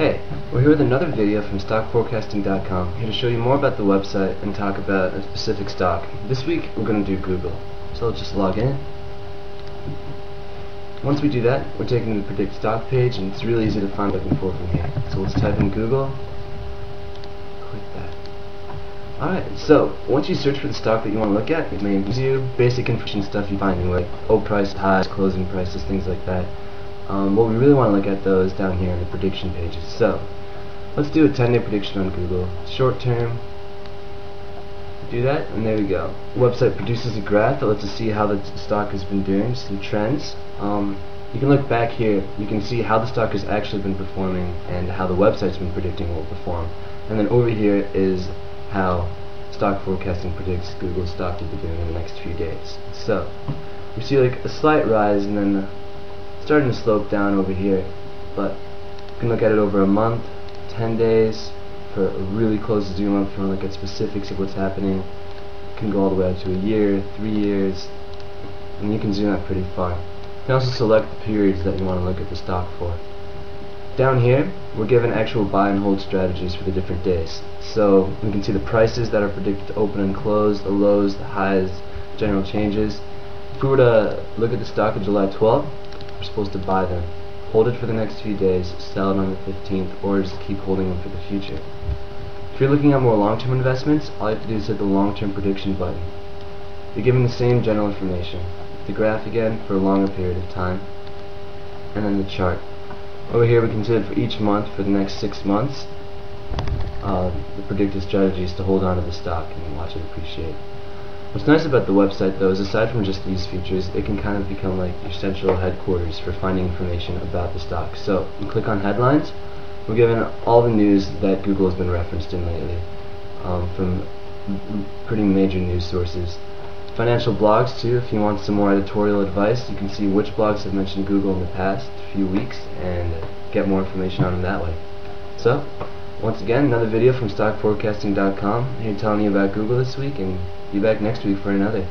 Hey, we're here with another video from StockForecasting.com here to show you more about the website and talk about a specific stock. This week we're going to do Google. So let's just log in. Once we do that, we're taken to the Predict Stock page and it's really easy to find looking for from here. So let's type in Google. Click that. Alright, so once you search for the stock that you want to look at, it may give you basic information stuff you find in like O price, highs, closing prices, things like that. Um, what we really want to look at though is down here in the prediction pages. So let's do a 10 day prediction on Google. Short term. Do that and there we go. Website produces a graph that lets us see how the stock has been doing, some trends. Um, you can look back here, you can see how the stock has actually been performing and how the website's been predicting will perform. And then over here is how stock forecasting predicts Google's stock will be doing in the next few days. So we see like a slight rise and then starting to slope down over here but you can look at it over a month 10 days for a really close zoom up to look at specifics of what's happening. You can go all the way up to a year three years and you can zoom out pretty far. You can also select the periods that you want to look at the stock for. Down here we're given actual buy and hold strategies for the different days. So we can see the prices that are predicted to open and close the lows the highs general changes. If we were to look at the stock of July 12th we're supposed to buy them. Hold it for the next few days, sell it on the 15th, or just keep holding them for the future. If you're looking at more long-term investments, all you have to do is hit the long-term prediction button. You're given the same general information. The graph again for a longer period of time, and then the chart. Over here we can see it for each month for the next six months. Uh, the predicted strategy is to hold on to the stock and watch it appreciate. What's nice about the website though is aside from just these features, it can kind of become like your central headquarters for finding information about the stock. So you click on headlines, we're given all the news that Google has been referenced in lately um, from pretty major news sources. Financial blogs too, if you want some more editorial advice, you can see which blogs have mentioned Google in the past few weeks and get more information on them that way. So, once again, another video from StockForecasting.com here telling you about Google this week and be back next week for another.